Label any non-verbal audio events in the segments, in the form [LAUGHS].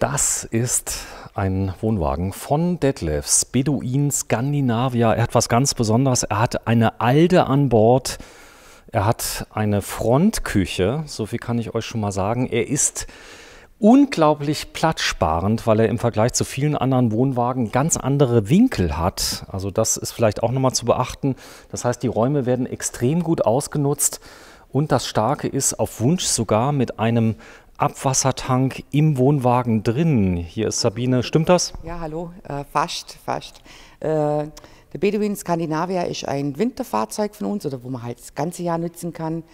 Das ist ein Wohnwagen von Detlefs, Beduin Skandinavia. Er hat was ganz Besonderes. Er hat eine Alde an Bord. Er hat eine Frontküche, so viel kann ich euch schon mal sagen. Er ist unglaublich platzsparend, weil er im Vergleich zu vielen anderen Wohnwagen ganz andere Winkel hat. Also das ist vielleicht auch nochmal zu beachten. Das heißt, die Räume werden extrem gut ausgenutzt. Und das Starke ist, auf Wunsch sogar mit einem Abwassertank im Wohnwagen drin. Hier ist Sabine, stimmt das? Ja, hallo, äh, fast, fast. Äh, der Bedouin Skandinavia ist ein Winterfahrzeug von uns oder wo man halt das ganze Jahr nutzen kann.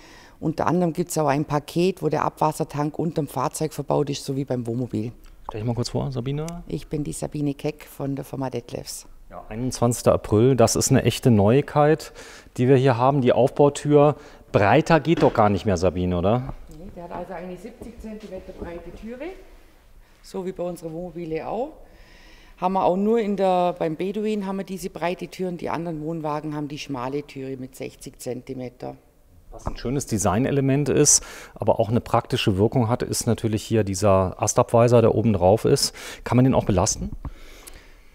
Unter anderem gibt es auch ein Paket, wo der Abwassertank unter dem Fahrzeug verbaut ist, so wie beim Wohnmobil. Stell dich mal kurz vor, Sabine. Ich bin die Sabine Keck von der Firma Detlefs. Ja, 21. April, das ist eine echte Neuigkeit, die wir hier haben. Die Aufbautür breiter geht doch gar nicht mehr, Sabine, oder? Der hat also eine 70 cm breite Türe, so wie bei unseren Wohnmobile auch. Haben wir auch nur in der, beim Beduin haben wir diese breite Türen, die anderen Wohnwagen haben die schmale Türe mit 60 cm. Was ein schönes Designelement ist, aber auch eine praktische Wirkung hat, ist natürlich hier dieser Astabweiser, der oben drauf ist. Kann man den auch belasten?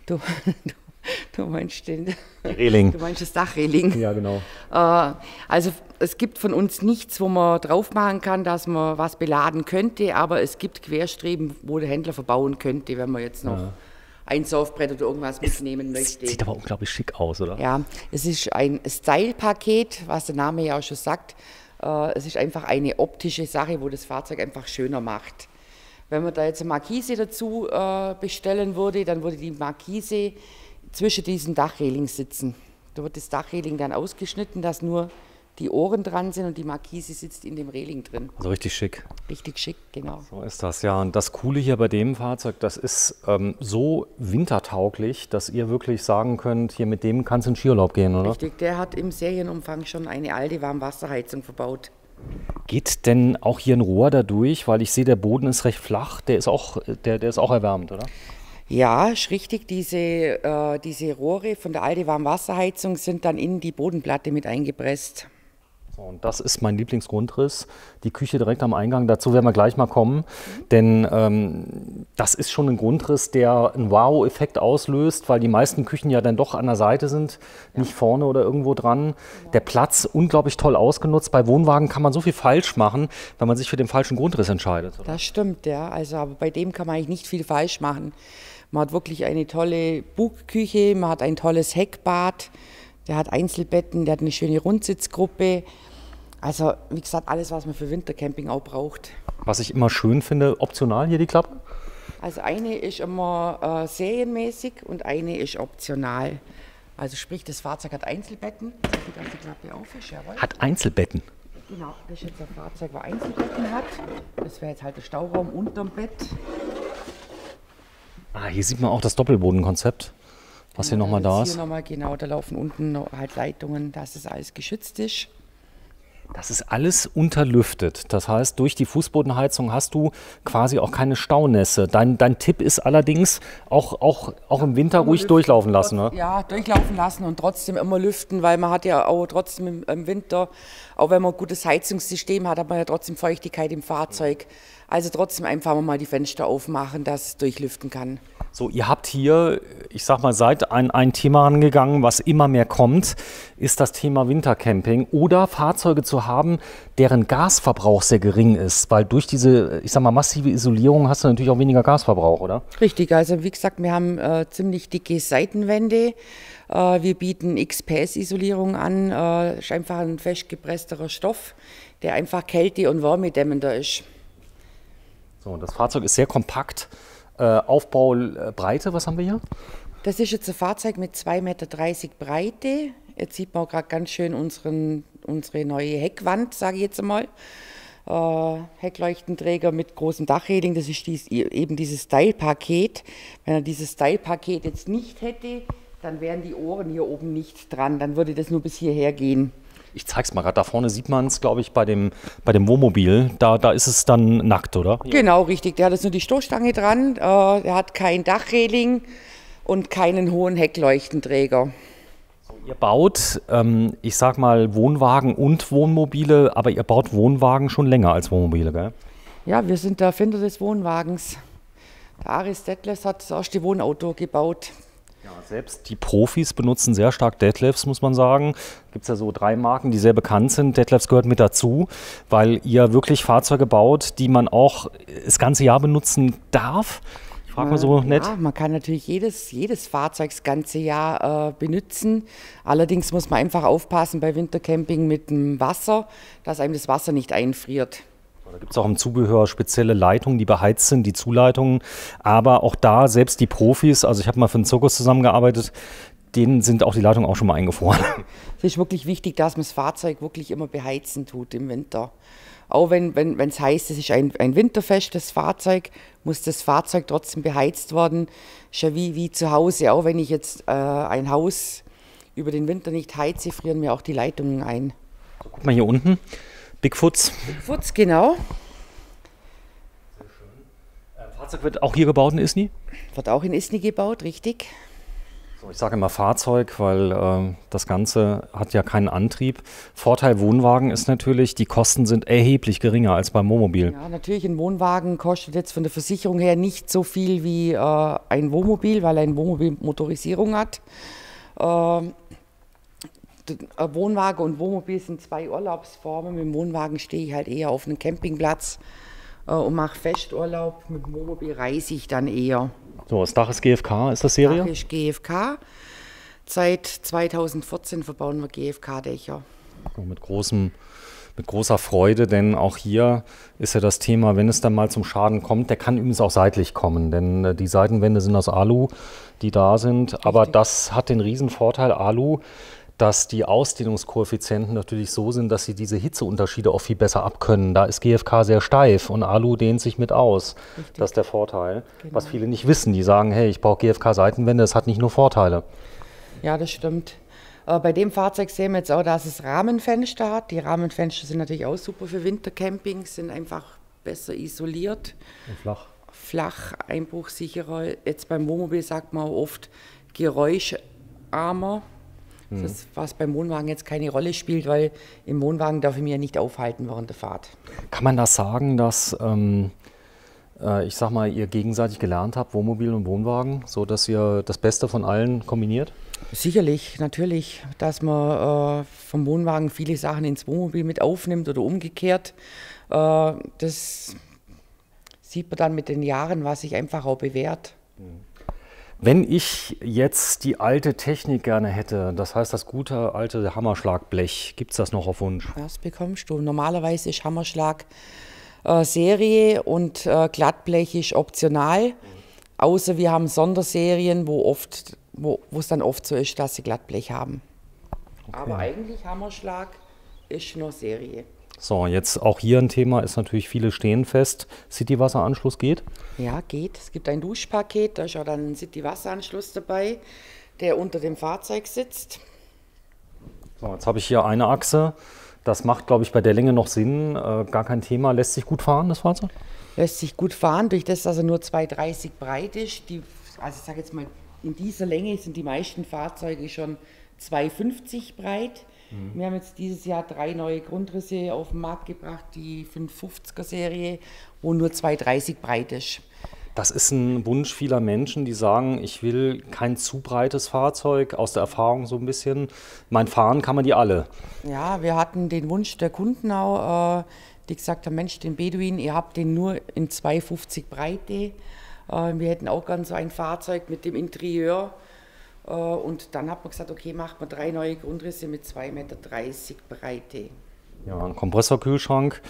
Du, [LAUGHS] du [LAUGHS] Du meinst den Reling. [LAUGHS] Du meinst das Dachreling. Ja, genau. Äh, also es gibt von uns nichts, wo man drauf machen kann, dass man was beladen könnte, aber es gibt Querstreben, wo der Händler verbauen könnte, wenn man jetzt noch ja. ein Surfbrett oder irgendwas es, mitnehmen möchte. Sieht aber unglaublich schick aus, oder? Ja, es ist ein Style-Paket, was der Name ja auch schon sagt. Äh, es ist einfach eine optische Sache, wo das Fahrzeug einfach schöner macht. Wenn man da jetzt eine Markise dazu äh, bestellen würde, dann würde die Markise zwischen diesen Dachrelings sitzen. Da wird das Dachreling dann ausgeschnitten, dass nur die Ohren dran sind und die Markise sitzt in dem Reling drin. Also richtig schick. Richtig schick, genau. So ist das, ja. Und das Coole hier bei dem Fahrzeug, das ist ähm, so wintertauglich, dass ihr wirklich sagen könnt, hier mit dem kannst du in Skiurlaub gehen, oder? Richtig, der hat im Serienumfang schon eine alte Warmwasserheizung verbaut. Geht denn auch hier ein Rohr da durch? Weil ich sehe, der Boden ist recht flach, der ist auch, der, der ist auch erwärmt, oder? Ja, ist richtig. Diese, äh, diese Rohre von der alten Warmwasserheizung sind dann in die Bodenplatte mit eingepresst. So, und das ist mein Lieblingsgrundriss, die Küche direkt am Eingang. Dazu werden wir gleich mal kommen, mhm. denn ähm, das ist schon ein Grundriss, der einen Wow-Effekt auslöst, weil die meisten Küchen ja dann doch an der Seite sind, ja. nicht vorne oder irgendwo dran. Genau. Der Platz unglaublich toll ausgenutzt. Bei Wohnwagen kann man so viel falsch machen, wenn man sich für den falschen Grundriss entscheidet. Oder? Das stimmt, ja. Also, aber bei dem kann man eigentlich nicht viel falsch machen. Man hat wirklich eine tolle Bugküche, man hat ein tolles Heckbad, der hat Einzelbetten, der hat eine schöne Rundsitzgruppe. Also, wie gesagt, alles, was man für Wintercamping auch braucht. Was ich immer schön finde, optional hier die Klappe? Also, eine ist immer äh, serienmäßig und eine ist optional. Also, sprich, das Fahrzeug hat Einzelbetten. Die ganze Klappe auf ist, jawohl. Hat Einzelbetten? Genau, das ist jetzt ein Fahrzeug, das Einzelbetten hat. Das wäre jetzt halt der Stauraum unterm Bett. Ah, hier sieht man auch das Doppelbodenkonzept, was genau, hier nochmal da ist. Hier nochmal, genau, da laufen unten halt Leitungen, dass es alles geschützt ist. Das ist alles unterlüftet. Das heißt, durch die Fußbodenheizung hast du quasi auch keine Staunässe. Dein, dein Tipp ist allerdings auch, auch, auch im Winter ruhig lüften, durchlaufen lassen. Ne? Ja, durchlaufen lassen und trotzdem immer lüften, weil man hat ja auch trotzdem im, im Winter, auch wenn man ein gutes Heizungssystem hat, hat man ja trotzdem Feuchtigkeit im Fahrzeug. Also trotzdem einfach mal die Fenster aufmachen, dass es durchlüften kann. So, ihr habt hier, ich sag mal, seid ein, ein Thema angegangen, was immer mehr kommt, ist das Thema Wintercamping oder Fahrzeuge zu haben, deren Gasverbrauch sehr gering ist, weil durch diese, ich sag mal, massive Isolierung hast du natürlich auch weniger Gasverbrauch, oder? Richtig, also wie gesagt, wir haben äh, ziemlich dicke Seitenwände. Äh, wir bieten XPS-Isolierung an, äh, ist einfach ein festgepressterer Stoff, der einfach kälte- und wärmedämmender ist. So, das Fahrzeug ist sehr kompakt. Äh, Aufbaubreite, was haben wir hier? Das ist jetzt ein Fahrzeug mit 2,30 Meter Breite. Jetzt sieht man gerade ganz schön unseren, unsere neue Heckwand, sage ich jetzt einmal. Äh, Heckleuchtenträger mit großem Dachreling, das ist dies, eben dieses Style-Paket. Wenn er dieses Style-Paket jetzt nicht hätte, dann wären die Ohren hier oben nicht dran, dann würde das nur bis hierher gehen. Ich zeig's mal gerade. Da vorne sieht man es, glaube ich, bei dem, bei dem Wohnmobil. Da, da ist es dann nackt, oder? Genau, richtig. Der hat jetzt nur die Stoßstange dran. Äh, der hat kein Dachreling und keinen hohen Heckleuchtenträger. Ihr baut, ähm, ich sag mal, Wohnwagen und Wohnmobile, aber ihr baut Wohnwagen schon länger als Wohnmobile, gell? Ja, wir sind der Erfinder des Wohnwagens. Der Aris Detlefs hat das erste Wohnauto gebaut. Ja, selbst die Profis benutzen sehr stark Detlefs, muss man sagen. Gibt es ja so drei Marken, die sehr bekannt sind. Detlefs gehört mit dazu, weil ihr wirklich Fahrzeuge baut, die man auch das ganze Jahr benutzen darf. Ich frage mal so ja, nett. Man kann natürlich jedes, jedes Fahrzeug das ganze Jahr äh, benutzen. Allerdings muss man einfach aufpassen bei Wintercamping mit dem Wasser, dass einem das Wasser nicht einfriert. Da gibt es auch im Zubehör spezielle Leitungen, die beheizt sind, die Zuleitungen. Aber auch da, selbst die Profis, also ich habe mal für einen Zirkus zusammengearbeitet, denen sind auch die Leitungen auch schon mal eingefroren. [LAUGHS] Es ist wirklich wichtig, dass man das Fahrzeug wirklich immer beheizen tut im Winter. Auch wenn es wenn, heißt, es ist ein, ein winterfestes Fahrzeug, muss das Fahrzeug trotzdem beheizt werden. Ist ja wie, wie zu Hause. Auch wenn ich jetzt äh, ein Haus über den Winter nicht heize, frieren mir auch die Leitungen ein. Guck mal hier unten. Bigfoots. Bigfoots, genau. Sehr schön. Äh, Fahrzeug wird auch hier gebaut in Isny? Wird auch in Isny gebaut, richtig. So, ich sage immer Fahrzeug, weil äh, das Ganze hat ja keinen Antrieb. Vorteil Wohnwagen ist natürlich, die Kosten sind erheblich geringer als beim Wohnmobil. Ja, natürlich, ein Wohnwagen kostet jetzt von der Versicherung her nicht so viel wie äh, ein Wohnmobil, weil ein Wohnmobil Motorisierung hat. Äh, Wohnwagen und Wohnmobil sind zwei Urlaubsformen. Mit dem Wohnwagen stehe ich halt eher auf einem Campingplatz äh, und mache Festurlaub. Mit dem Wohnmobil reise ich dann eher. So, das Dach ist GFK, ist das Serie? Dach ist GFK. Seit 2014 verbauen wir GFK-Dächer. Mit großem mit großer Freude, denn auch hier ist ja das Thema, wenn es dann mal zum Schaden kommt, der kann übrigens auch seitlich kommen, denn äh, die Seitenwände sind aus Alu, die da sind, aber das hat den riesen Vorteil Alu, dass die Ausdehnungskoeffizienten natürlich so sind, dass sie diese Hitzeunterschiede auch viel besser abkönnen. Da ist GFK sehr steif und Alu dehnt sich mit aus. Richtig. Das ist der Vorteil. Genau. Was viele nicht wissen, die sagen, hey, ich brauche GFK-Seitenwände, das hat nicht nur Vorteile. Ja, das stimmt. Äh, bei dem Fahrzeug sehen wir jetzt auch, dass es Rahmenfenster hat. Die Rahmenfenster sind natürlich auch super für Wintercamping, sind einfach besser isoliert. Und flach. Flach, einbruchsicherer. Jetzt beim Wohnmobil sagt man oft geräuscharmer. Mhm. Das, was beim Wohnwagen jetzt keine Rolle spielt, weil im Wohnwagen darf ich mich ja nicht aufhalten während der Fahrt. Kann man das sagen, dass ähm, äh, ich sag mal, ihr gegenseitig gelernt habt, Wohnmobil und Wohnwagen, so dass ihr das Beste von allen kombiniert? Sicherlich, natürlich, dass man äh, vom Wohnwagen viele Sachen ins Wohnmobil mit aufnimmt oder umgekehrt. Äh, das sieht man dann mit den Jahren, was sich einfach auch bewährt. Mhm. Wenn ich jetzt die alte Technik gerne hätte, das heißt das gute alte Hammerschlagblech, gibt es das noch auf Wunsch? Das bekommst du. Normalerweise ist Hammerschlag äh, Serie und äh, Glattblech ist optional. Außer wir haben Sonderserien, wo oft, wo es dann oft so ist, dass sie Glattblech haben. Okay. Aber eigentlich Hammerschlag ist nur Serie. So, jetzt auch hier ein Thema ist natürlich, viele stehen fest. City-Wasseranschluss geht? Ja, geht. Es gibt ein Duschpaket, da ist auch dann ein City-Wasseranschluss dabei, der unter dem Fahrzeug sitzt. So, jetzt habe ich hier eine Achse. Das macht, glaube ich, bei der Länge noch Sinn. Äh, gar kein Thema. Lässt sich gut fahren, das Fahrzeug? Lässt sich gut fahren, durch das, dass er nur 2,30 breit ist. Die, also ich sage jetzt mal, in dieser Länge sind die meisten Fahrzeuge schon 2,50 breit. Mhm. Wir haben jetzt dieses Jahr drei neue Grundrisse auf den Markt gebracht, die 550er Serie, wo nur 2,30 breit ist. Das ist ein Wunsch vieler Menschen, die sagen, ich will kein zu breites Fahrzeug, aus der Erfahrung so ein bisschen. Mein Fahren kann man die alle. Ja, wir hatten den Wunsch der Kunden auch, äh, die gesagt haben, Mensch, den Beduin, ihr habt den nur in 2,50 Breite. Äh, wir hätten auch ganz so ein Fahrzeug mit dem Interieur und dann hat man gesagt, okay, macht man drei neue Grundrisse mit 2,30 Meter Breite. Ja, einen Kompressorkühlschrank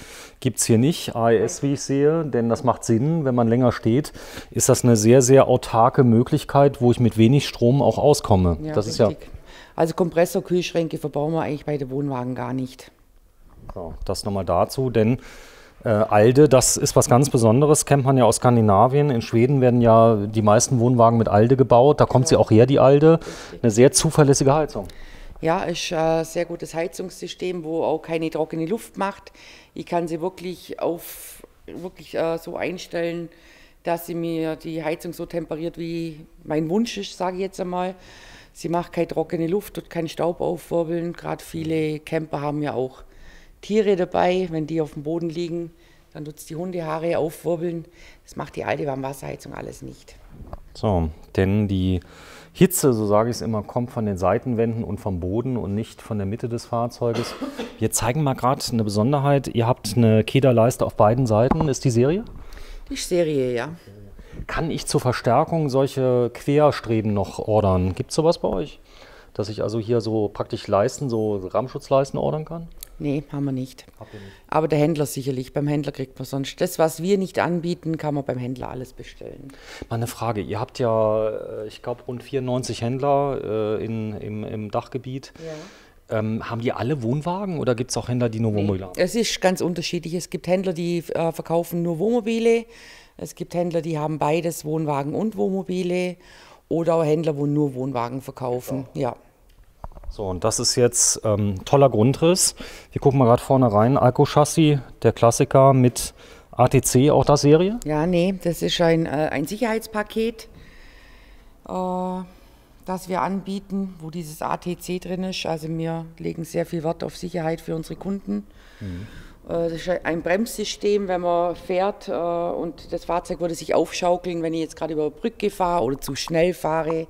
gibt es hier nicht, AES, wie ich sehe, denn das macht Sinn, wenn man länger steht, ist das eine sehr, sehr autarke Möglichkeit, wo ich mit wenig Strom auch auskomme. Ja, das richtig. ist ja also Kompressorkühlschränke verbauen wir eigentlich bei den Wohnwagen gar nicht. So, das nochmal dazu, denn äh, Alde, das ist was ganz Besonderes, kennt man ja aus Skandinavien. In Schweden werden ja die meisten Wohnwagen mit Alde gebaut. Da kommt sie auch her, die Alde. Eine sehr zuverlässige Heizung. Ja, ist ein sehr gutes Heizungssystem, wo auch keine trockene Luft macht. Ich kann sie wirklich auf wirklich äh, so einstellen, dass sie mir die Heizung so temperiert, wie mein Wunsch ist, sage ich jetzt einmal. Sie macht keine trockene Luft, tut keinen Staub aufwirbeln. Gerade viele Camper haben ja auch Tiere dabei, wenn die auf dem Boden liegen, dann tut es die Hundehaare aufwirbeln. Das macht die alte Warmwasserheizung alles nicht. So, denn die Hitze, so sage ich es immer, kommt von den Seitenwänden und vom Boden und nicht von der Mitte des Fahrzeuges. Wir zeigen mal gerade eine Besonderheit. Ihr habt eine Kederleiste auf beiden Seiten. Ist die Serie? Die Serie, ja. Kann ich zur Verstärkung solche Querstreben noch ordern? Gibt es sowas bei euch? Dass ich also hier so praktisch Leisten, so Rahmenschutzleisten ordern kann? Nee, haben wir nicht. Aber der Händler sicherlich. Beim Händler kriegt man sonst das, was wir nicht anbieten, kann man beim Händler alles bestellen. Mal eine Frage. Ihr habt ja, äh, ich glaube, rund 94 Händler äh, in, im, im Dachgebiet. Ja. Ähm, haben die alle Wohnwagen oder gibt es auch Händler, die nur Wohnmobile haben? Es ist ganz unterschiedlich. Es gibt Händler, die äh, verkaufen nur Wohnmobile. Es gibt Händler, die haben beides, Wohnwagen und Wohnmobile. Oder auch Händler, wo nur Wohnwagen verkaufen. Ja. So, und das ist jetzt ähm, toller Grundriss. Wir gucken mal gerade vorne rein. Alco-Chassis, der Klassiker mit ATC, auch das Serie? Ja, nee, das ist ein, äh, ein Sicherheitspaket, äh, das wir anbieten, wo dieses ATC drin ist. Also wir legen sehr viel Wert auf Sicherheit für unsere Kunden. Mhm. Äh, das ist ein Bremssystem, wenn man fährt äh, und das Fahrzeug würde sich aufschaukeln, wenn ich jetzt gerade über eine Brücke fahre oder zu schnell fahre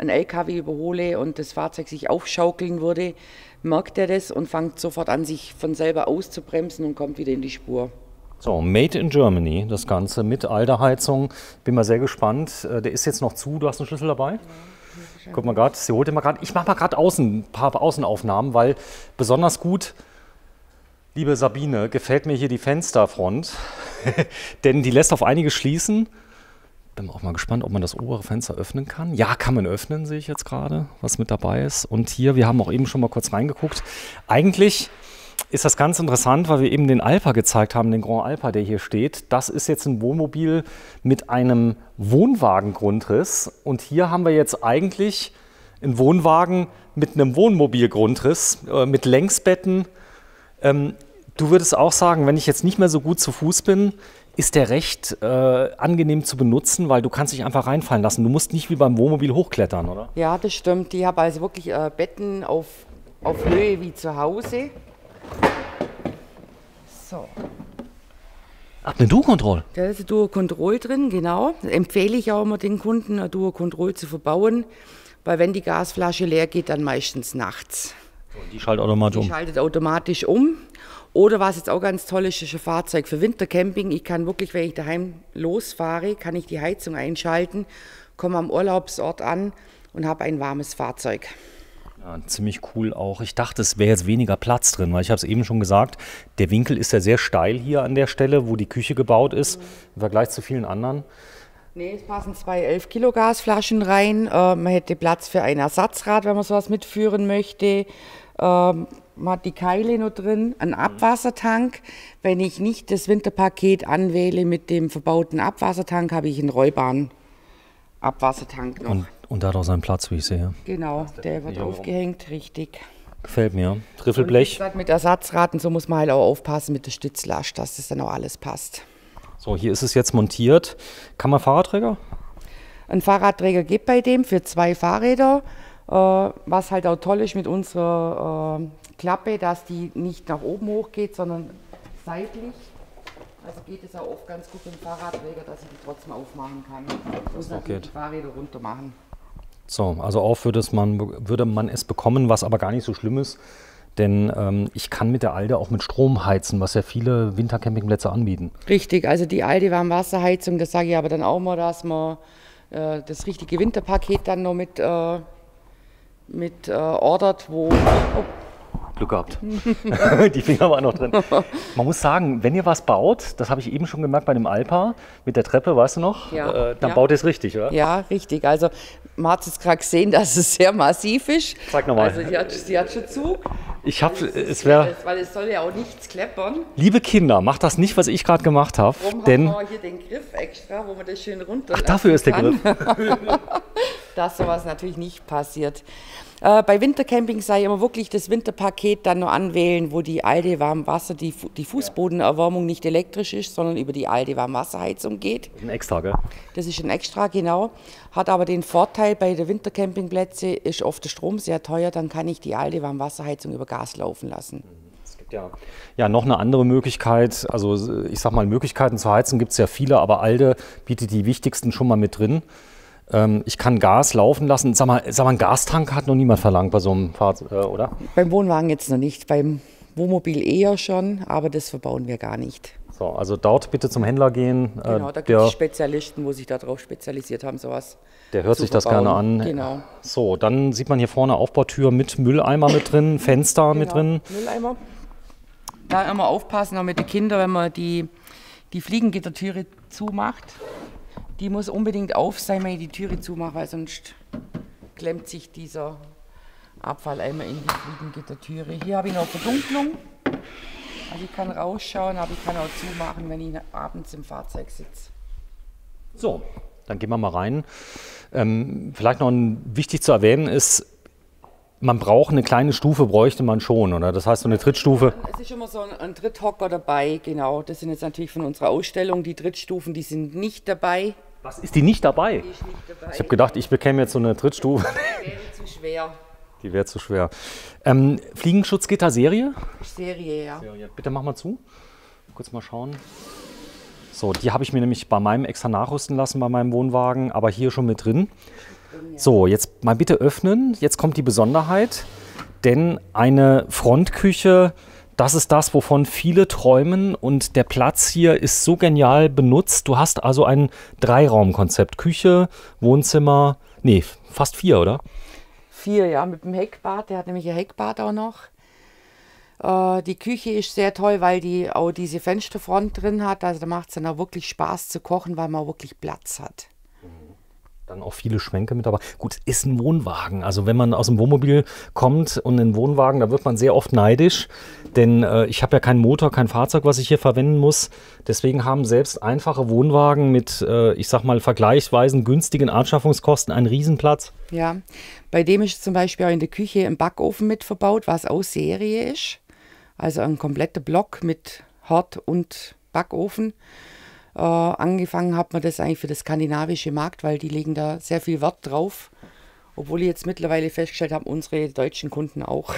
einen LKW überhole und das Fahrzeug sich aufschaukeln würde, merkt er das und fängt sofort an, sich von selber auszubremsen und kommt wieder in die Spur. So, Made in Germany, das Ganze mit Alderheizung. Bin mal sehr gespannt. Äh, der ist jetzt noch zu. Du hast einen Schlüssel dabei? Ja, Guck mal gerade, sie holt mal gerade. Ich mache mal gerade außen, ein paar Außenaufnahmen, weil besonders gut, liebe Sabine, gefällt mir hier die Fensterfront. [LAUGHS] Denn die lässt auf einige schließen bin auch mal gespannt, ob man das obere Fenster öffnen kann. Ja, kann man öffnen, sehe ich jetzt gerade, was mit dabei ist. Und hier, wir haben auch eben schon mal kurz reingeguckt. Eigentlich ist das ganz interessant, weil wir eben den Alpa gezeigt haben, den Grand Alpa, der hier steht. Das ist jetzt ein Wohnmobil mit einem Wohnwagengrundriss. Und hier haben wir jetzt eigentlich einen Wohnwagen mit einem Wohnmobilgrundriss, äh, mit Längsbetten. Ähm, du würdest auch sagen, wenn ich jetzt nicht mehr so gut zu Fuß bin, ist der recht äh, angenehm zu benutzen, weil du kannst dich einfach reinfallen lassen. Du musst nicht wie beim Wohnmobil hochklettern, oder? Ja, das stimmt. Die haben also wirklich äh, Betten auf, auf Höhe wie zu Hause. So. Ach, eine Duo-Control? Da ist eine Duo-Control drin, genau. Empfehle ich auch immer den Kunden, eine Duo-Control zu verbauen, weil wenn die Gasflasche leer geht, dann meistens nachts. die schaltet automatisch um? Die schaltet automatisch um oder was jetzt auch ganz toll ist, ist ein Fahrzeug für Wintercamping. Ich kann wirklich, wenn ich daheim losfahre, kann ich die Heizung einschalten, komme am Urlaubsort an und habe ein warmes Fahrzeug. Ja, ziemlich cool auch. Ich dachte, es wäre jetzt weniger Platz drin, weil ich habe es eben schon gesagt, der Winkel ist ja sehr steil hier an der Stelle, wo die Küche gebaut ist, mhm. im Vergleich zu vielen anderen. Nee, es passen zwei 11 Kilo Gasflaschen rein. Äh, man hätte Platz für ein Ersatzrad, wenn man sowas mitführen möchte. Ähm, man hat die Keile noch drin, einen Abwassertank. Wenn ich nicht das Winterpaket anwähle mit dem verbauten Abwassertank, habe ich einen rollbaren Abwassertank noch. Und, und da hat auch seinen Platz, wie ich sehe. Genau, der wird jo. aufgehängt, richtig. Gefällt mir. Triffelblech. Und mit Ersatzraten, so muss man halt auch aufpassen mit der Stützlast, dass das dann auch alles passt. So, hier ist es jetzt montiert. Kann man Fahrradträger? Ein Fahrradträger gibt bei dem für zwei Fahrräder. Äh, was halt auch toll ist mit unserer äh, Klappe, dass die nicht nach oben hoch geht, sondern seitlich. Also geht es auch oft ganz gut mit dem Fahrradträger, dass ich die trotzdem aufmachen kann. Muss natürlich die Fahrräder runter machen. So, also auf würde, man, würde man es bekommen, was aber gar nicht so schlimm ist. Denn ähm, ich kann mit der Alde auch mit Strom heizen, was ja viele Wintercampingplätze anbieten. Richtig, also die Alde Warmwasserheizung, das sage ich aber dann auch mal, dass man äh, das richtige Winterpaket dann noch mit, äh, mit äh, ordert, wo. Oh, Glück gehabt. [LAUGHS] die Finger waren noch drin. [LAUGHS] Man muss sagen, wenn ihr was baut, das habe ich eben schon gemerkt bei dem Alpa mit der Treppe, weißt du noch? Ja, äh, dann ja. baut ihr es richtig, oder? Ja, richtig. Also man hat jetzt gerade gesehen, dass es sehr massiv ist. Zeig nochmal. Also sie hat, sie hat schon zu. Ich habe, es wäre... Weil es soll ja auch nichts kleppern. Liebe Kinder, macht das nicht, was ich gerade gemacht habe. Warum denn, haben wir hier den Griff extra, wo man das schön runter Ach, dafür ist der Griff. [LAUGHS] dass sowas natürlich nicht passiert. Äh, bei Wintercamping sei immer wirklich das Winterpaket dann nur anwählen, wo die alte Warmwasser, die, die Fußbodenerwärmung nicht elektrisch ist, sondern über die alte Warmwasserheizung geht. Ein extra, gell? Das ist ein extra, genau. Hat aber den Vorteil, bei den Wintercampingplätzen ist oft der Strom sehr teuer, dann kann ich die alte Warmwasserheizung über Gas laufen lassen. Ja. ja, noch eine andere Möglichkeit, also ich sag mal, Möglichkeiten zu heizen gibt es ja viele, aber Alde bietet die wichtigsten schon mal mit drin. Ähm, ich kann Gas laufen lassen. Sag mal, sag mal, einen Gastank hat noch niemand verlangt bei so einem Fahrzeug, äh, oder? Beim Wohnwagen jetzt noch nicht, beim Wohnmobil eher schon, aber das verbauen wir gar nicht. So, also dort bitte zum Händler gehen. Äh, genau, da gibt es Spezialisten, wo sich darauf spezialisiert haben, sowas. Der hört sich verbauen. das gerne an. Genau. So, dann sieht man hier vorne Aufbautür mit Mülleimer mit drin, [CLEARS THROAT] Fenster genau, mit drin. Mülleimer. Da immer aufpassen, auch mit den Kindern, wenn man die, die Fliegengittertüre zumacht. Die muss unbedingt auf sein, wenn ich die Türe zumache, weil sonst klemmt sich dieser Abfalleimer in die Fliegengittertüre. Hier habe ich noch Verdunklung. Also ich kann rausschauen, aber ich kann auch zumachen, wenn ich abends im Fahrzeug sitze. So, dann gehen wir mal rein. Ähm, vielleicht noch ein, wichtig zu erwähnen ist, man braucht eine kleine Stufe, bräuchte man schon, oder? Das heißt, so eine Trittstufe. Es ist immer so ein, ein Tritthocker dabei, genau. Das sind jetzt natürlich von unserer Ausstellung. Die Trittstufen, die sind nicht dabei. Was ist die nicht dabei? Die ist nicht dabei. Ich habe gedacht, ich bekäme jetzt so eine Trittstufe. Die wäre zu schwer. Die wäre zu schwer. Ähm, Fliegenschutzgitter Serie? Serie, ja. Serie. Bitte mach mal zu. Kurz mal schauen. So, die habe ich mir nämlich bei meinem extra nachrüsten lassen, bei meinem Wohnwagen, aber hier schon mit drin. So, jetzt mal bitte öffnen. Jetzt kommt die Besonderheit, denn eine Frontküche, das ist das, wovon viele träumen und der Platz hier ist so genial benutzt. Du hast also ein Dreiraumkonzept. Küche, Wohnzimmer, nee, fast vier, oder? Vier, ja, mit dem Heckbad. Der hat nämlich ein Heckbad auch noch. Äh, die Küche ist sehr toll, weil die auch diese Fensterfront drin hat. Also da macht es dann auch wirklich Spaß zu kochen, weil man auch wirklich Platz hat dann auch viele Schwenke mit dabei. Gut, ist ein Wohnwagen. Also wenn man aus dem Wohnmobil kommt und einen Wohnwagen, da wird man sehr oft neidisch, denn äh, ich habe ja keinen Motor, kein Fahrzeug, was ich hier verwenden muss. Deswegen haben selbst einfache Wohnwagen mit, äh, ich sag mal, vergleichsweise günstigen Anschaffungskosten einen Riesenplatz. Ja, bei dem ist zum Beispiel auch in der Küche ein Backofen mit verbaut, was aus Serie ist. Also ein kompletter Block mit Herd und Backofen. Äh, angefangen hat man das eigentlich für das skandinavische Markt, weil die legen da sehr viel Wert drauf. Obwohl ich jetzt mittlerweile festgestellt habe, unsere deutschen Kunden auch.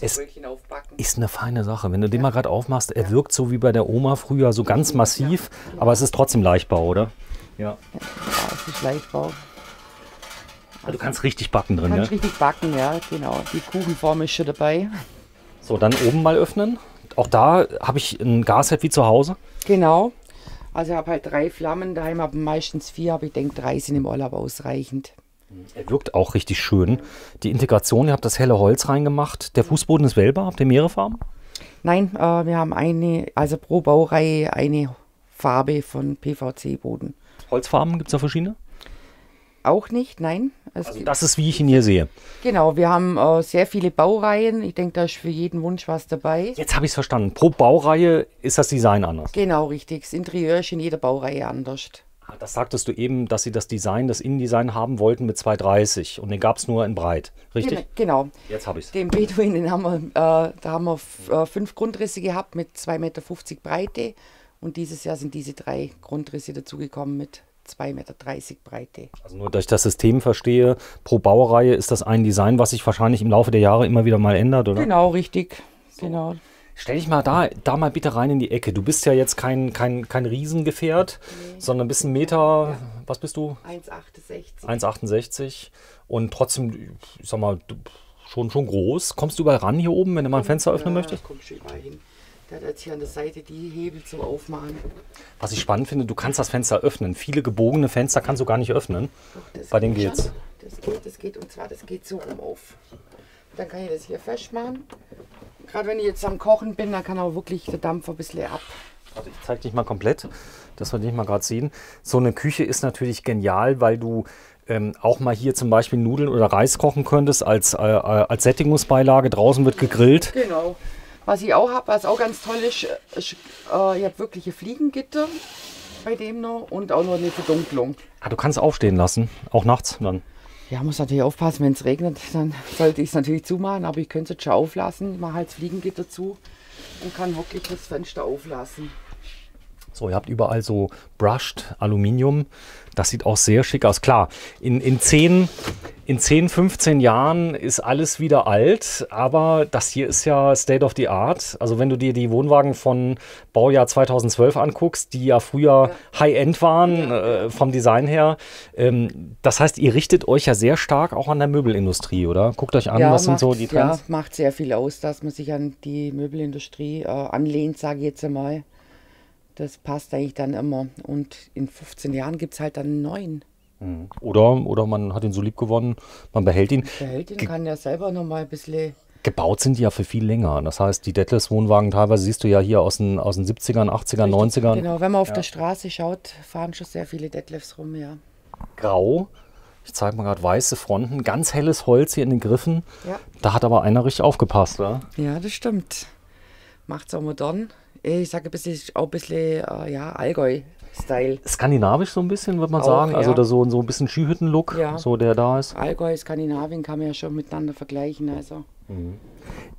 es ist eine feine Sache. Wenn du ja. den mal gerade aufmachst, er ja. wirkt so wie bei der Oma früher, so ganz massiv, ja. aber es ist trotzdem Leichtbau, oder? Ja. Ja, es ist Leichtbau. Also du kannst richtig backen drin, ja? Kannst richtig backen, ja, genau. Die Kuchenform ist schon dabei. So, dann oben mal öffnen. Auch da habe ich ein Gasherd wie zu Hause. Genau. Also ich habe halt drei Flammen daheim, aber meistens vier, aber ich denke, drei sind im Urlaub ausreichend. Er wirkt auch richtig schön. Die Integration, ihr habt das helle Holz reingemacht. Der Fußboden ist wählbar. Habt ihr mehrere Farben? Nein, äh, wir haben eine, also pro Baureihe eine Farbe von PVC-Boden. Holzfarben gibt es da verschiedene? Auch nicht, nein. Es also das ist, wie ich ihn hier sehe. Genau, wir haben äh, sehr viele Baureihen. Ich denke, da ist für jeden Wunsch was dabei. Jetzt habe ich es verstanden. Pro Baureihe ist das Design anders. Genau, richtig. Das Interieur ist in jeder Baureihe anders. Ah, das sagtest du eben, dass Sie das Design, das Innendesign haben wollten mit 230 und den gab es nur in breit, richtig? Genau. Jetzt habe ich es. Den Beduin, haben wir, äh, da haben wir äh, fünf Grundrisse gehabt mit 2,50 Meter Breite und dieses Jahr sind diese drei Grundrisse dazugekommen mit 2,30 Meter Breite. Also nur, dass ich das System verstehe, pro Baureihe ist das ein Design, was sich wahrscheinlich im Laufe der Jahre immer wieder mal ändert, oder? Genau, richtig. So. Genau. Stell dich mal da, da mal bitte rein in die Ecke. Du bist ja jetzt kein, kein, kein Riesengefährt, nee. sondern bist ein Meter, ja. was bist du? 1,68. 1,68 und trotzdem, ich sag mal, schon, schon groß. Kommst du überall ran hier oben, wenn du mal ein Fenster öffnen ja, möchtest? Kommst du überall hin. Hat jetzt hier an der Seite die Hebel zum Aufmachen. Was ich spannend finde, du kannst das Fenster öffnen. Viele gebogene Fenster kannst du gar nicht öffnen. Doch, Bei denen geht's. Das geht, das geht und zwar, das geht so rum auf. Dann kann ich das hier festmachen. Gerade wenn ich jetzt am Kochen bin, dann kann auch wirklich der Dampf ein bisschen ab. Also ich zeige dich mal komplett, dass wir dich mal gerade sehen. So eine Küche ist natürlich genial, weil du ähm, auch mal hier zum Beispiel Nudeln oder Reis kochen könntest als, äh, äh als Sättigungsbeilage. Draußen wird gegrillt. Genau. Was ich auch habe, was auch ganz toll ist, ist äh, ich habe wirkliche Fliegengitter bei dem noch und auch noch eine Verdunklung. Ah, du kannst aufstehen lassen, auch nachts dann. Ja, muss natürlich aufpassen, wenn es regnet, dann sollte ich es natürlich zumachen, aber ich könnte es jetzt schon auflassen. Ich mache halt das Fliegengitter zu und kann wirklich das Fenster auflassen. So, ihr habt überall so brushed Aluminium. Das sieht auch sehr schick aus. Klar, in, in 10 in 10, 15 Jahren ist alles wieder alt, aber das hier ist ja State of the Art. Also wenn du dir die Wohnwagen von Baujahr 2012 anguckst, die ja früher ja. High-End waren äh, vom Design her. Ähm, das heißt, ihr richtet euch ja sehr stark auch an der Möbelindustrie, oder? Guckt euch an, ja, was macht, sind so die Trends? Ja, macht sehr viel aus, dass man sich an die Möbelindustrie äh, anlehnt, sage ich jetzt einmal. Das passt eigentlich dann immer. Und in 15 Jahren gibt es halt dann einen neuen. Mhm. Oder, oder man hat ihn so lieb gewonnen, man behält ihn. Behält ihn, kann ja selber noch mal ein bisschen. Gebaut sind die ja für viel länger. Das heißt, die Detlefs Wohnwagen teilweise siehst du ja hier aus den, aus den 70ern, 80ern, 90ern. Genau, wenn man auf ja. der Straße schaut, fahren schon sehr viele Detlefs rum, ja. Grau. Ich zeige mal gerade weiße Fronten, ganz helles Holz hier in den Griffen. Ja. Da hat aber einer richtig aufgepasst, oder? Ja, das stimmt. Macht es auch modern. Ich sage ein bisschen, auch ein bisschen äh, ja, Allgäu Style. Skandinavisch so ein bisschen, würde man auch, sagen. Also ja. da so, so ein bisschen Skihütten-Look, ja. so der da ist. Allgäu, Skandinavien kann man ja schon miteinander vergleichen. Also. Mhm.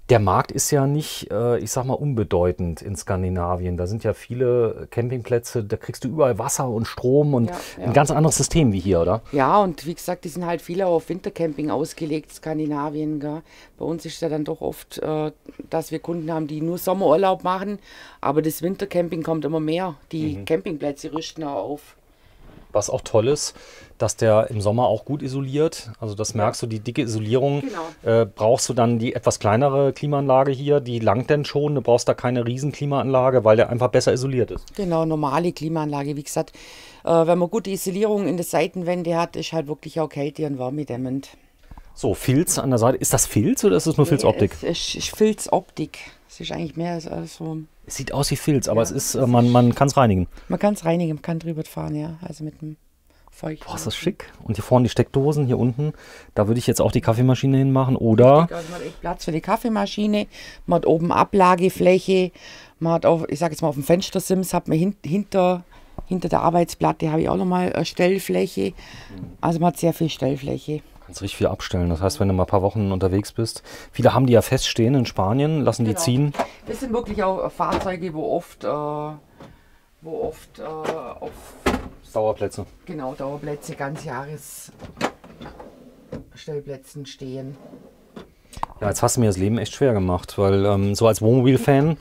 Der Markt ist ja nicht, äh, ich sag mal, unbedeutend in Skandinavien. Da sind ja viele Campingplätze, da kriegst du überall Wasser und Strom und ja, ja. ein ganz anderes System wie hier, oder? Ja, und wie gesagt, die sind halt viele auf Wintercamping ausgelegt, Skandinavien. Gell? Bei uns ist ja dann doch oft, äh, dass wir Kunden haben, die nur Sommerurlaub machen, aber das Wintercamping kommt immer mehr. Die mhm. Campingplätze rüsten auch auf. Was auch toll ist, dass der im Sommer auch gut isoliert. Also das merkst du, die dicke Isolierung. Genau. Äh, brauchst du dann die etwas kleinere Klimaanlage hier, die langt denn schon. Du brauchst da keine riesen Klimaanlage, weil der einfach besser isoliert ist. Genau, normale Klimaanlage. Wie gesagt, äh, wenn man gute Isolierung in der Seitenwände hat, ist halt wirklich auch kälte- und wärmedämmend. So, Filz an der Seite. Ist das Filz oder ist es nur nee, Filzoptik? Es ist Filzoptik. Es ist eigentlich mehr so. Es sieht aus wie Filz, aber ja, es ist, äh, man, man kann es reinigen. Man kann es reinigen, man kann drüber fahren, ja. Also mit einem feucht. Boah, ist das schick. Und hier vorne die Steckdosen, hier unten, da würde ich jetzt auch die Kaffeemaschine hinmachen, oder? Also man hat echt Platz für die Kaffeemaschine, man hat oben Ablagefläche, man hat auch, ich sage jetzt mal auf dem Fenstersims, hat man hin, hinter, hinter der Arbeitsplatte habe ich auch nochmal eine Stellfläche. Also man hat sehr viel Stellfläche. Kannst richtig viel abstellen. Das heißt, wenn du mal ein paar Wochen unterwegs bist, viele haben die ja feststehen in Spanien, lassen genau. die ziehen. Das sind wirklich auch Fahrzeuge, wo oft, äh, wo oft äh, auf Dauerplätze. Genau, Dauerplätze, Ganzjahresstellplätzen stehen. Ja, jetzt hast du mir das Leben echt schwer gemacht, weil ähm, so als Wohnmobil-Fan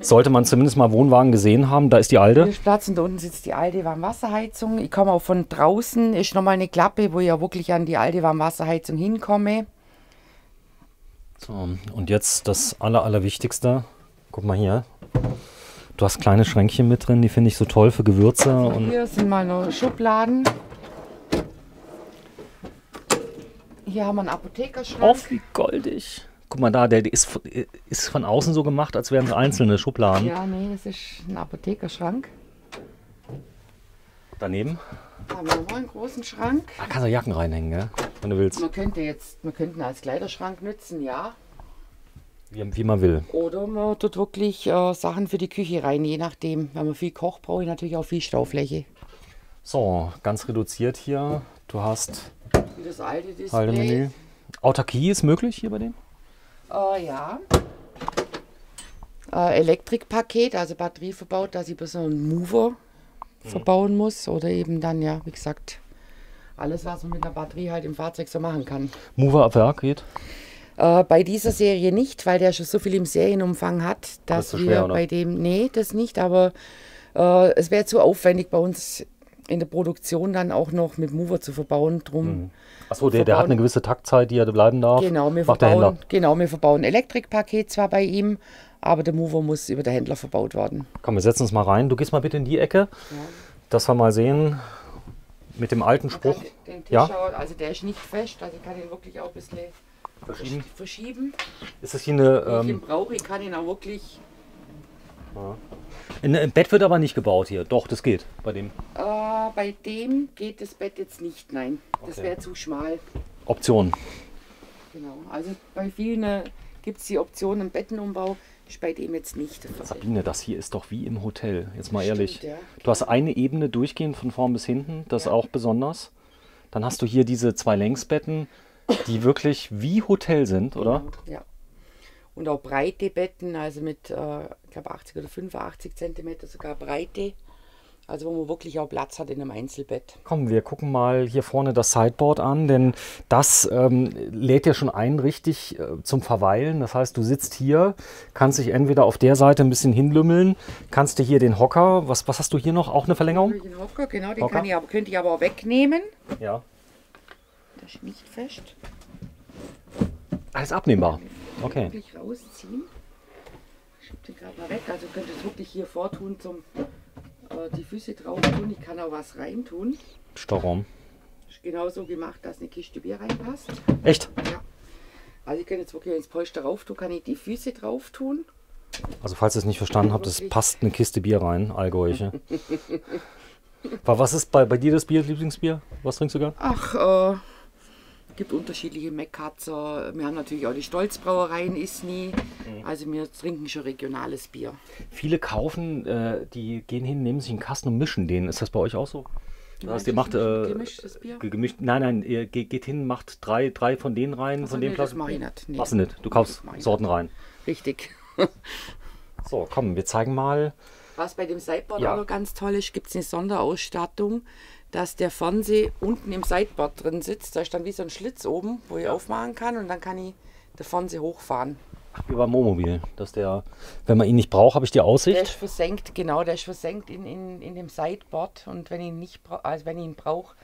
sollte man zumindest mal Wohnwagen gesehen haben. Da ist die alte. Hier Platz und da unten sitzt die alte Warmwasserheizung. Ich komme auch von draußen, ist nochmal eine Klappe, wo ich ja wirklich an die alte Warmwasserheizung hinkomme. So, und jetzt das Aller, Allerwichtigste. Guck mal hier. Du hast kleine Schränkchen mit drin, die finde ich so toll für Gewürze. Also hier sind meine Schubladen. Hier haben wir einen Apothekerschrank. Oh, wie goldig. Guck mal da, der ist, ist von außen so gemacht, als wären es einzelne Schubladen. Ja, nee, das ist ein Apothekerschrank. Daneben? Da haben wir noch einen großen Schrank. Da kannst du Jacken reinhängen, gell? wenn du willst. Man könnte jetzt, man könnte ihn als Kleiderschrank nutzen, ja. Wie, wie man will. Oder man tut wirklich äh, Sachen für die Küche rein, je nachdem. Wenn man viel kocht, brauche ich natürlich auch viel Staufläche. So, ganz reduziert hier. Du hast wie das alte Display. Menü. Autarkie ist möglich hier bei denen? Äh, ja. Äh, Elektrikpaket, also Batterie verbaut, dass ich bloß so einen Mover mhm. verbauen muss. Oder eben dann, ja, wie gesagt, alles, was man mit einer Batterie halt im Fahrzeug so machen kann. Mover ab Werk geht? Äh, bei dieser Serie nicht, weil der schon so viel im Serienumfang hat, dass das wir schwer, bei dem, nee, das nicht, aber äh, es wäre zu aufwendig bei uns in der Produktion dann auch noch mit Mover zu verbauen. Drum mhm. Achso, der, der hat eine gewisse Taktzeit, die er bleiben darf. Genau, wir verbauen, genau, wir verbauen Elektrikpaket zwar bei ihm, aber der Mover muss über der Händler verbaut werden. Komm, wir setzen uns mal rein. Du gehst mal bitte in die Ecke, ja. dass wir mal sehen mit dem alten Spruch. ja? also der ist nicht fest, also ich kann ihn wirklich auch ein bisschen verschieben. verschieben. Ist das hier eine. Wenn ich ähm, brauche, ich kann ihn auch wirklich. Ja. Ein Bett wird aber nicht gebaut hier. Doch, das geht bei dem. Äh, bei dem geht das Bett jetzt nicht, nein. Das okay. wäre zu schmal. Option. Genau. Also bei vielen äh, gibt es die Option im Bettenumbau. Ist bei dem jetzt nicht. Sabine, das hier ist doch wie im Hotel. Jetzt mal Stimmt, ehrlich. Ja. Du hast eine Ebene durchgehend von vorn bis hinten. Das ja. ist auch besonders. Dann hast du hier diese zwei Längsbetten, die wirklich wie Hotel sind, oder? Genau, ja und auch breite Betten, also mit, äh, ich glaube, 80 oder 85 Zentimeter sogar Breite. Also wo man wirklich auch Platz hat in einem Einzelbett. Komm, wir gucken mal hier vorne das Sideboard an, denn das ähm, lädt ja schon ein richtig äh, zum Verweilen. Das heißt, du sitzt hier, kannst dich entweder auf der Seite ein bisschen hinlümmeln, kannst dir hier den Hocker, was, was hast du hier noch? Auch eine Verlängerung? Den Hocker, genau, den Hocker? kann ich aber, könnte ich aber auch wegnehmen. Ja. Der ist nicht fest. Alles abnehmbar. Okay. Wirklich rausziehen. Ich schieb den gerade mal weg. Also könnt ihr es wirklich hier vortun zum äh, die Füße drauf tun. Ich kann auch was reintun. Stauraum. Ist genauso gemacht, dass eine Kiste Bier reinpasst. Echt? Ja. Also ich kann jetzt wirklich ins Polster rauf tun, kann ich die Füße drauf tun. Also falls ihr es nicht verstanden habt, es passt eine Kiste Bier rein, Allgäuche. [LAUGHS] Wa- Was ist bei, bei dir das Bier, Lieblingsbier? Was trinkst du gern? Ach, äh, gibt unterschiedliche Meckatzer. Wir haben natürlich auch die Stolzbrauereien, ist nie. Also wir trinken schon regionales Bier. Viele kaufen, äh, die gehen hin, nehmen sich einen Kasten und mischen den. Ist das bei euch auch so? Das heißt, ihr macht äh, gemischtes Bier? ge- gemischt. Nein, nein, ihr ge- geht hin, macht drei, drei von denen rein, Also von nee, den das mache ich nicht. Nee. Machst du nicht. Du kaufst mach Sorten rein. Richtig. [LAUGHS] So, komm, wir zeigen mal. Was bei dem Sideboard Ja. auch noch ganz toll ist, gibt es eine Sonderausstattung, dass der Fernseher unten im Sideboard drin sitzt. Da ist dann wie so ein Schlitz oben, wo ich aufmachen kann und dann kann ich den Fernseher hochfahren. Wie beim Wohnmobil. Dass der, wenn man ihn nicht braucht, habe ich die Der ist Aussicht. versenkt, genau, der ist versenkt in, in, in dem Sideboard und wenn ich ihn nicht also wenn ich ihn brauche,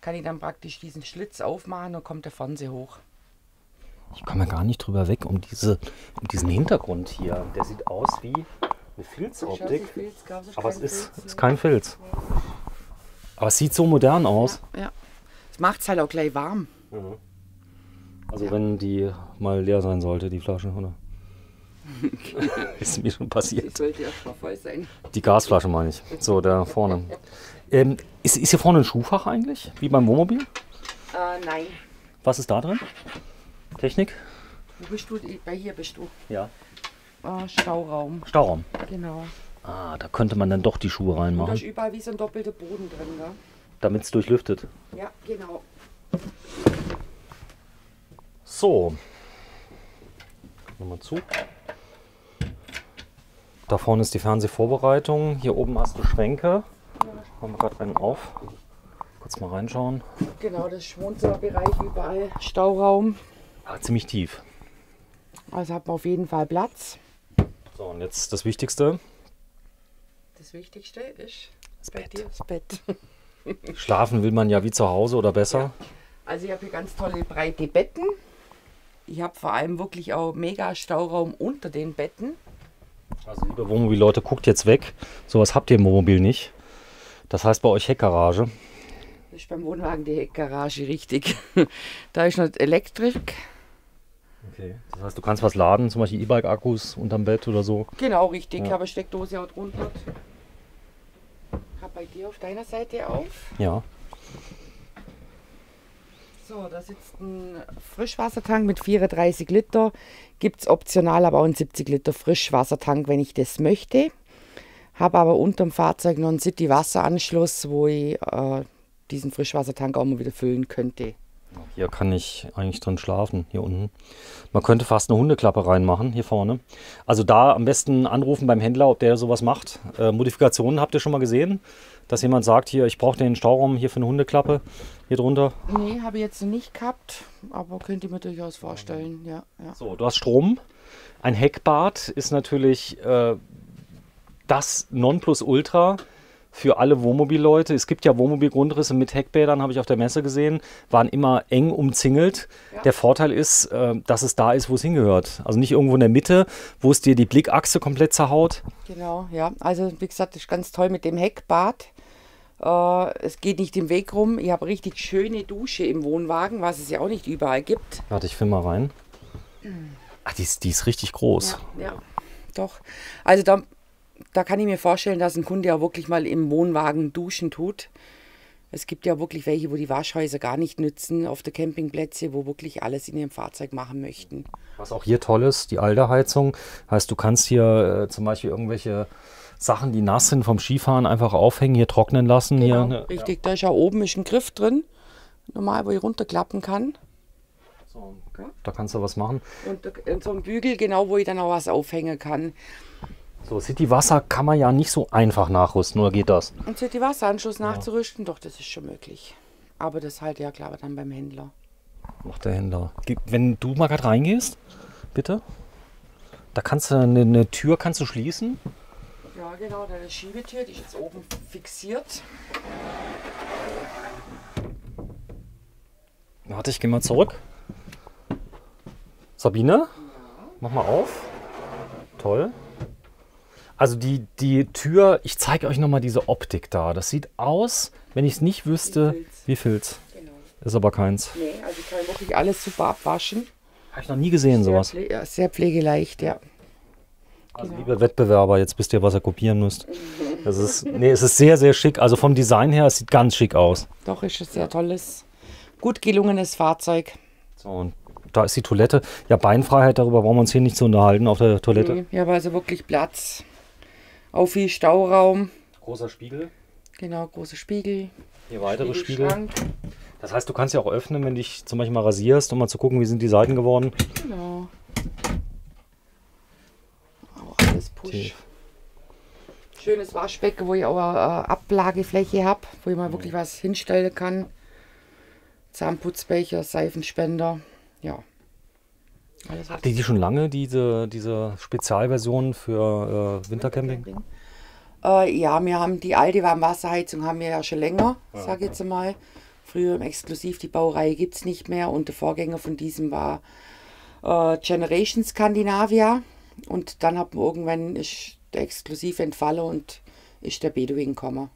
kann ich dann praktisch diesen Schlitz aufmachen und kommt der Fernseher hoch. Ich komme ja gar nicht drüber weg um, diese, um diesen Hintergrund hier. Der sieht aus wie eine Filzoptik. Aber es ist, ist kein Filz. Aber es sieht so modern aus. Ja. Es macht es halt auch gleich warm. Also wenn die mal leer sein sollte, die Flasche, oder? [LAUGHS] ist mir schon Die passiert. sollte erst mal voll sein. Die Gasflasche meine ich. So, da vorne. Ähm, ist, ist hier vorne ein Schuhfach eigentlich? Wie beim Wohnmobil? Äh, nein. Was ist da drin? Technik? Wo bist du? Bei hier bist du. Ja. Äh, Stauraum. Stauraum. Genau. Ah, da könnte man dann doch die Schuhe Und da ist reinmachen, überall wie so ein doppelter Boden drin, ne? damit es durchlüftet. Ja, genau. So. Nochmal zu. Da vorne ist die Fernsehvorbereitung. Hier oben hast du Schränke. Machen wir gerade einen auf. Kurz mal reinschauen. Genau, das Wohnzimmerbereich überall. Stauraum. Ah, ziemlich tief. Also hat man auf jeden Fall Platz. So, und jetzt das Wichtigste. Das Wichtigste ist Das bei Bett. dir das Bett. [LAUGHS] Schlafen will man ja wie zu Hause oder besser. Also ich habe hier ganz tolle breite Betten. Ich habe vor allem wirklich auch mega Stauraum unter den Betten. Also liebe Wohnmobil-Leute, guckt jetzt weg. Sowas habt ihr im Wohnmobil nicht. Das heißt bei euch Heckgarage. Das ist beim Wohnwagen die Heckgarage richtig. [LAUGHS] da ist noch Elektrik. Okay. Das heißt, du kannst was laden, zum Beispiel E-Bike-Akkus unterm Bett oder so. Genau, richtig. Ich Ja. habe eine Steckdose auch drunter. Hab bei dir auf deiner Seite auf. Ja. So, da sitzt ein Frischwassertank mit 34 Liter. Gibt es optional aber auch einen 70 Liter Frischwassertank, wenn ich das möchte. Habe aber unterm Fahrzeug noch einen City-Wasseranschluss, wo ich äh, diesen Frischwassertank auch mal wieder füllen könnte. Hier kann ich eigentlich drin schlafen, hier unten. Man könnte fast eine Hundeklappe reinmachen, hier vorne. Also da am besten anrufen beim Händler, ob der sowas macht. Äh, Modifikationen habt ihr schon mal gesehen? Dass jemand sagt, hier, ich brauche den Stauraum hier für eine Hundeklappe, hier drunter. Nee, habe ich jetzt nicht gehabt, aber könnte ich mir durchaus vorstellen. Ja, ja. So, du hast Strom. Ein Heckbad ist natürlich äh, das Nonplusultra für alle Wohnmobilleute. Es gibt ja Wohnmobilgrundrisse mit Heckbädern, habe ich auf der Messe gesehen, waren immer eng umzingelt. Ja. Der Vorteil ist, äh, dass es da ist, wo es hingehört. Also nicht irgendwo in der Mitte, wo es dir die Blickachse komplett zerhaut. Genau, ja. Also wie gesagt, das ist ganz toll mit dem Heckbad. Äh, es geht nicht im Weg rum. Ich habe richtig schöne Dusche im Wohnwagen, was es ja auch nicht überall gibt. Warte, ich film mal rein. Ach, die ist, die ist richtig groß. Ja, ja, doch. Also da, da kann ich mir vorstellen, dass ein Kunde ja wirklich mal im Wohnwagen duschen tut. Es gibt ja wirklich welche, wo die Waschhäuser gar nicht nützen, auf der Campingplätze, wo wirklich alles in ihrem Fahrzeug machen möchten. Was auch hier toll ist, die Alderheizung. Heißt, du kannst hier äh, zum Beispiel irgendwelche Sachen, die nass sind vom Skifahren, einfach aufhängen, hier trocknen lassen. hier, ne? Genau, richtig. Da ist ja oben ist ein Griff drin, normal, wo ich runterklappen kann. So, da kannst du was machen. Und, und so ein Bügel, genau, wo ich dann auch was aufhängen kann. So, City Wasser kann man ja nicht so einfach nachrüsten, oder geht das? Und City Wasseranschluss nachzurüsten, doch, das ist schon möglich. Aber das halt ja klar dann beim Händler. Macht der Händler. Wenn du mal gerade reingehst, bitte. Da kannst du eine, eine Tür kannst du schließen. Ja, genau, deine Schiebetür, die ist jetzt oben fixiert. Warte, ich gehe mal zurück. Sabine, mach mal auf. Toll. Also die, die Tür, ich zeige euch nochmal diese Optik da. Das sieht aus, wenn ich es nicht wüsste, wie Filz. Genau. Ist aber keins. Nee, also ich kann wirklich alles super abwaschen. Habe ich noch nie gesehen, sowas. Sehr, pfle ja, sehr pflegeleicht, ja. Also liebe Wettbewerber, jetzt wisst ihr, was ihr kopieren müsst. Das ist, nee, es ist sehr, sehr schick. Also vom Design her, es sieht ganz schick aus. Doch, ist ein sehr tolles, gut gelungenes Fahrzeug. So, und da ist die Toilette. Ja, Beinfreiheit, darüber brauchen wir uns hier nicht zu unterhalten auf der Toilette. Mhm. Ja, aber also wirklich Platz. Auch viel Stauraum. Großer Spiegel. Genau, große Spiegel. Hier weitere Spiegel. Das heißt, du kannst ja auch öffnen, wenn du dich zum Beispiel mal rasierst, um mal zu gucken, wie sind die Seiten geworden. Genau. Auch alles Push. Tief. Schönes Waschbecken, wo ich auch eine Ablagefläche habe, wo ich mal wirklich was hinstellen kann. Zahnputzbecher, Seifenspender. Ja. Habt ihr die schon lange, diese, diese Spezialversion für äh, Wintercamping? Äh, ja, wir haben die alte Warmwasserheizung haben wir ja schon länger, sage ich jetzt mal. Früher im Exklusiv, die Baureihe gibt es nicht mehr und der Vorgänger von diesem war äh, Generation Scandinavia. Und dann hat man irgendwann ist der Exklusiv entfallen und ist der Bedouin gekommen.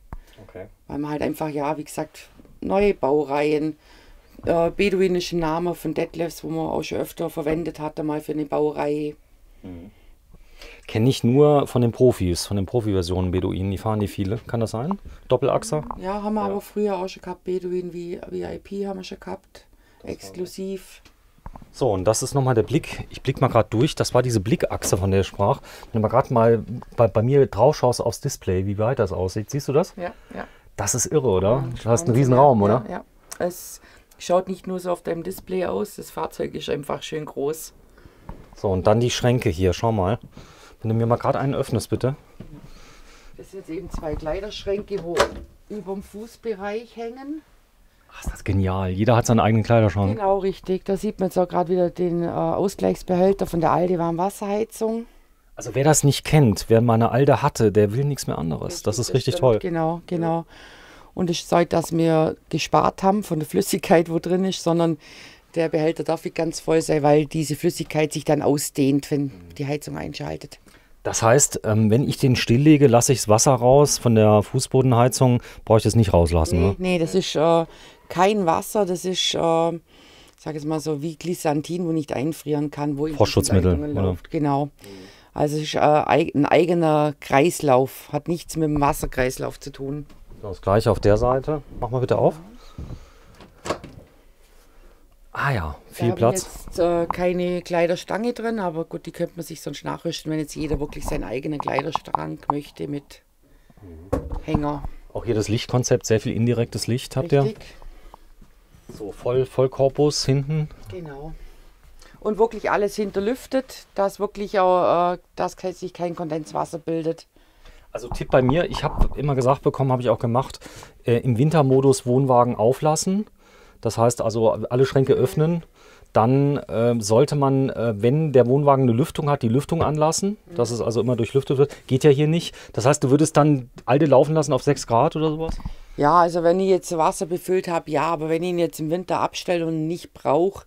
Okay. Weil man halt einfach, ja, wie gesagt, neue Baureihen. Äh, ist ein Name von Detlefs, wo man auch schon öfter verwendet hatte, mal für eine Baureihe. Kenne ich nur von den Profis, von den Profi-Versionen Beduinen. Die fahren die viele. Kann das sein? Doppelachser? Ja, haben wir aber früher auch schon gehabt. Bedouin wie VIP haben wir schon gehabt. Exklusiv. So, und das ist nochmal der Blick. Ich blicke mal gerade durch. Das war diese Blickachse, von der ich sprach. Wenn du mal gerade mal bei, bei mir drauf schaust aufs Display, wie weit das aussieht. Siehst du das? Ja, ja. Das ist irre, oder? Du hast einen riesen ja, Raum, ja, oder? Ja. Es schaut nicht nur so auf deinem Display aus, das Fahrzeug ist einfach schön groß. So, und dann die Schränke hier. Schau mal. Wenn du mir mal gerade einen öffnest, bitte. Das sind jetzt eben zwei Kleiderschränke, wo über dem Fußbereich hängen. Ach, ist das genial. Jeder hat seinen eigenen Kleiderschrank. Genau, richtig. Da sieht man jetzt auch gerade wieder den äh, Ausgleichsbehälter von der alte Warmwasserheizung. Also wer das nicht kennt, wer mal eine alte hatte, der will nichts mehr anderes. Das ist richtig stimmt. toll. Genau, genau. Und es zeigt, dass wir gespart haben von der Flüssigkeit, wo drin ist, sondern der Behälter darf nicht ganz voll sein, weil diese Flüssigkeit sich dann ausdehnt, wenn die Heizung einschaltet. Das heißt, ähm, wenn ich den stilllege, lasse ich das Wasser raus von der Fußbodenheizung, brauche ich das nicht rauslassen. Nee, Ne? nee das ist äh, kein Wasser, das ist, äh, sag jetzt mal so, wie Glysantin, wo nicht einfrieren kann, wo Frostschutzmittel, oder? läuft. Genau. Also es ist äh, ein eigener Kreislauf, hat nichts mit dem Wasserkreislauf zu tun. Das gleiche auf der Seite. Mach mal bitte auf. Ah ja, viel haben Platz. jetzt äh, keine Kleiderstange drin, aber gut, die könnte man sich sonst nachrüsten, wenn jetzt jeder wirklich seinen eigenen Kleiderschrank möchte mit Hänger. Auch hier das Lichtkonzept, sehr viel indirektes Licht habt ihr. Richtig? So voll, Vollkorpus hinten. Genau. Und wirklich alles hinterlüftet, dass wirklich auch, äh, dass sich kein Kondenswasser bildet. Also Tipp bei mir, ich habe immer gesagt bekommen, habe ich auch gemacht, äh, im Wintermodus Wohnwagen auflassen. Das heißt also alle Schränke öffnen. Dann äh, sollte man, äh, wenn der Wohnwagen eine Lüftung hat, die Lüftung anlassen. Dass es also immer durchlüftet wird. Geht ja hier nicht. Das heißt, du würdest dann alte laufen lassen auf 6 Grad oder sowas? Ja, also wenn ich jetzt Wasser befüllt habe, ja, aber wenn ich ihn jetzt im Winter abstelle und nicht brauche,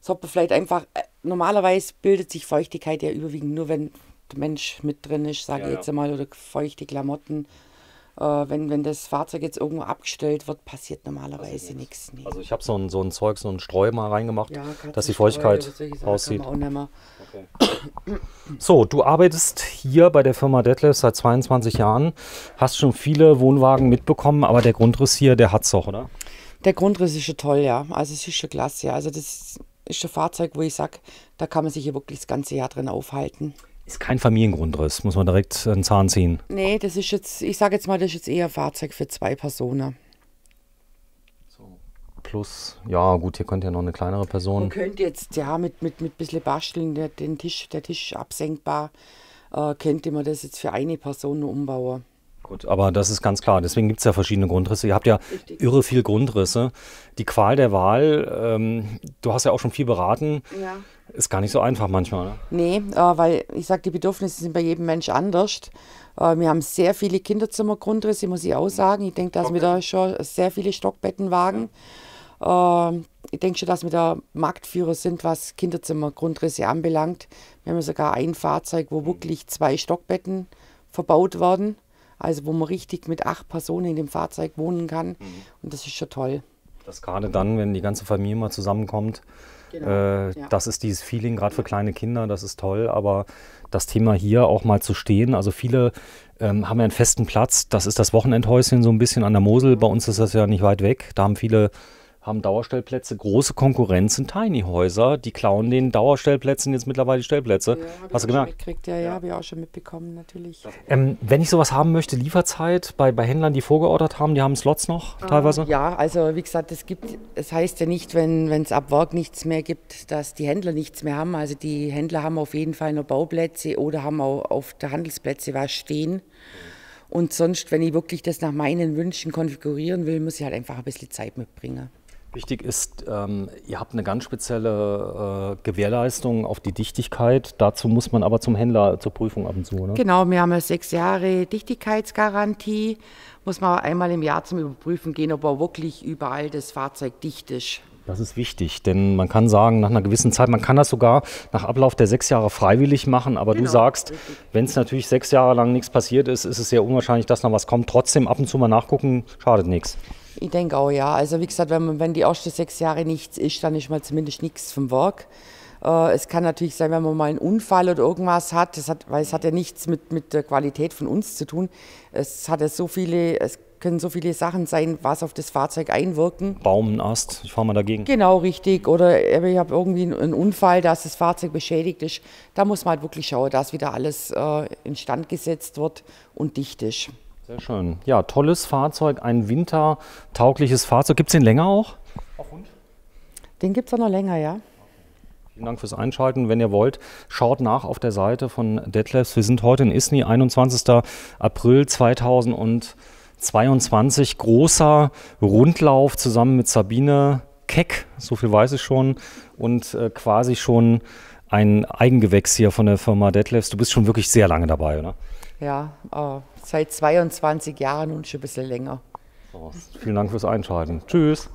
sollte man vielleicht einfach, äh, normalerweise bildet sich Feuchtigkeit ja überwiegend nur, wenn Mensch mit drin ist, sage Ja, ich jetzt einmal, oder feuchte Klamotten. Äh, wenn, wenn das Fahrzeug jetzt irgendwo abgestellt wird, passiert normalerweise nichts. Nee. Also ich habe so ein, so ein Zeug, so ein Streu mal reingemacht, Ja, dass die Feuchtigkeit nicht mehr. So, du arbeitest hier bei der Firma Detlef seit 22 Jahren, hast schon viele Wohnwagen mitbekommen, aber der Grundriss hier, der hat's doch, oder? Der Grundriss ist schon toll, ja. Also es ist schon klasse, ja. Also das ist ein Fahrzeug, wo ich sage, da kann man sich hier wirklich das ganze Jahr drin aufhalten. Ist kein Familiengrundriss, muss man direkt einen Zahn ziehen. Nee, das ist jetzt, ich sage jetzt mal, das ist jetzt eher ein Fahrzeug für zwei Personen. Plus, ja gut, hier könnte ja noch eine kleinere Man Person. könnte jetzt, ja, mit, mit, mit ein bisschen basteln, der, den Tisch, der Tisch absenkbar. äh, könnte man das jetzt für eine Person nur umbauen. Gut, aber das ist ganz klar. Deswegen gibt es ja verschiedene Grundrisse. Ihr habt ja Richtig. irre viel Grundrisse. Die Qual der Wahl, ähm, du hast ja auch schon viel beraten. Ja. Ist gar nicht so einfach manchmal. Ne? Nee, äh, weil ich sage, die Bedürfnisse sind bei jedem Mensch anders. Äh, wir haben sehr viele Kinderzimmergrundrisse, muss ich auch sagen. Ich denke, dass okay. wir da schon sehr viele Stockbetten wagen. Äh, ich denke schon, dass wir da Marktführer sind, was Kinderzimmergrundrisse anbelangt. Wir haben sogar ein Fahrzeug, wo wirklich zwei Stockbetten verbaut werden. Also wo man richtig mit acht Personen in dem Fahrzeug wohnen kann. Mhm. Und das ist schon toll. Das gerade dann, wenn die ganze Familie mal zusammenkommt. Genau. Äh, ja. Das ist dieses Feeling, gerade für kleine Kinder, das ist toll. Aber das Thema hier auch mal zu stehen, also viele ähm, haben ja einen festen Platz. Das ist das Wochenendhäuschen so ein bisschen an der Mosel. Bei uns ist das ja nicht weit weg. Da haben viele haben Dauerstellplätze. Große Konkurrenz sind Tiny-Häuser. Die klauen den Dauerstellplätzen jetzt mittlerweile die Stellplätze. Ja, Hast du gemerkt? Ja, ja, ja. habe ich auch schon mitbekommen, natürlich. Ähm, wenn ich sowas haben möchte, Lieferzeit bei, bei Händlern, die vorgeordert haben, die haben Slots noch ah, teilweise? Ja, also wie gesagt, es gibt, es heißt ja nicht, wenn es ab Werk nichts mehr gibt, dass die Händler nichts mehr haben. Also die Händler haben auf jeden Fall noch Bauplätze oder haben auch auf der Handelsplätze was stehen. Und sonst, wenn ich wirklich das nach meinen Wünschen konfigurieren will, muss ich halt einfach ein bisschen Zeit mitbringen. Wichtig ist, ähm, ihr habt eine ganz spezielle äh, Gewährleistung auf die Dichtigkeit. Dazu muss man aber zum Händler zur Prüfung ab und zu. Ne? Genau, wir haben eine sechs Jahre Dichtigkeitsgarantie. Muss man einmal im Jahr zum Überprüfen gehen, ob auch wirklich überall das Fahrzeug dicht ist. Das ist wichtig, denn man kann sagen, nach einer gewissen Zeit, man kann das sogar nach Ablauf der sechs Jahre freiwillig machen, aber genau, du sagst, wenn es natürlich sechs Jahre lang nichts passiert ist, ist es sehr unwahrscheinlich, dass noch was kommt. Trotzdem ab und zu mal nachgucken, schadet nichts. Ich denke auch, ja. Also wie gesagt, wenn, man, wenn die ersten sechs Jahre nichts ist, dann ist mal zumindest nichts vom Werk. Äh, es kann natürlich sein, wenn man mal einen Unfall oder irgendwas hat, das hat weil es hat ja nichts mit, mit der Qualität von uns zu tun. Es hat ja so viele, es können so viele Sachen sein, was auf das Fahrzeug einwirken. Baum, ein Ast, ich fahre mal dagegen. Genau, richtig. Oder ich habe irgendwie einen Unfall, dass das Fahrzeug beschädigt ist. Da muss man halt wirklich schauen, dass wieder alles äh, instand gesetzt wird und dicht ist. Sehr schön. Ja, tolles Fahrzeug, ein wintertaugliches Fahrzeug. Gibt es den länger auch? Auf Hund? Den gibt es auch noch länger, ja. Vielen Dank fürs Einschalten. Wenn ihr wollt, schaut nach auf der Seite von Detlefs. Wir sind heute in Isny, 21. April 2022. Großer Rundlauf zusammen mit Sabine Keck, so viel weiß ich schon, und äh, quasi schon ein Eigengewächs hier von der Firma Detlefs. Du bist schon wirklich sehr lange dabei, oder? Ja, äh, seit 22 Jahren und schon ein bisschen länger. Oh, vielen Dank fürs Einschalten. Tschüss.